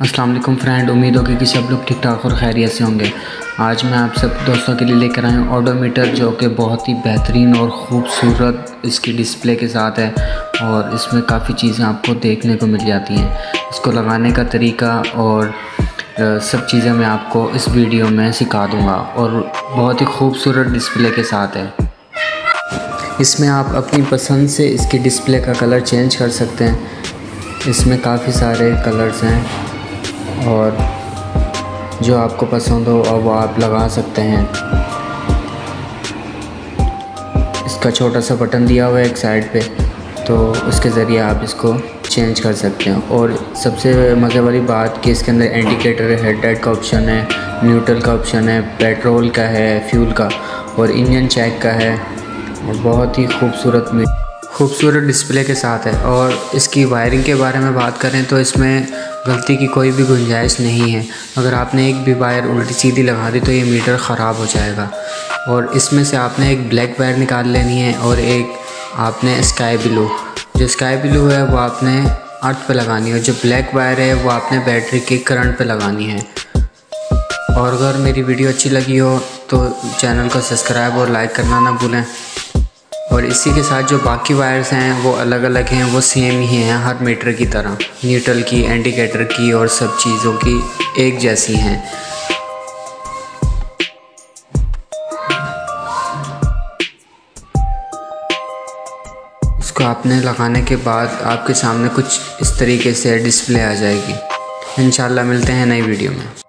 वालेकुम फ्रेंड, उम्मीद होगी कि सब लोग ठीक ठाक और खैरियत से होंगे। आज मैं आप सब दोस्तों के लिए लेकर आया हूँ ऑडोमीटर, जो कि बहुत ही बेहतरीन और ख़ूबसूरत इसकी डिस्प्ले के साथ है और इसमें काफ़ी चीज़ें आपको देखने को मिल जाती हैं। इसको लगाने का तरीका और सब चीज़ें मैं आपको इस वीडियो में सिखा दूँगा और बहुत ही खूबसूरत डिस्प्ले के साथ है। इसमें आप अपनी पसंद से इसकी डिस्प्ले का कलर चेंज कर सकते हैं। इसमें काफ़ी सारे कलर्स हैं। और जो आपको पसंद हो और वो आप लगा सकते हैं। इसका छोटा सा बटन दिया हुआ है एक साइड पे तो उसके ज़रिए आप इसको चेंज कर सकते हैं। और सबसे मज़े वाली बात कि इसके अंदर इंडिकेटर है हेड का ऑप्शन है न्यूट्रल का ऑप्शन है पेट्रोल का है फ्यूल का, और इंजन चेक का है बहुत ही खूबसूरत में खूबसूरत डिस्प्ले के साथ है। और इसकी वायरिंग के बारे में बात करें तो इसमें गलती की कोई भी गुंजाइश नहीं है। अगर आपने एक भी वायर उल्टी सीधी लगा दी तो ये मीटर ख़राब हो जाएगा। और इसमें से आपने एक ब्लैक वायर निकाल लेनी है और एक आपने स्काई ब्लू। जो स्काई ब्लू है वो आपने अर्थ पे लगानी है और जो ब्लैक वायर है वो आपने बैटरी के करंट पे लगानी है। और अगर मेरी वीडियो अच्छी लगी हो तो चैनल को सब्सक्राइब और लाइक करना ना भूलें। और इसी के साथ जो बाकी वायर्स हैं, वो अलग अलग हैं, वो सेम ही हैं, हर मीटर की तरह। न्यूट्रल की इंडिकेटर की और सब चीज़ों की एक जैसी हैं। इसको आपने लगाने के बाद आपके सामने कुछ इस तरीके से डिस्प्ले आ जाएगी। इन मिलते हैं नई वीडियो में।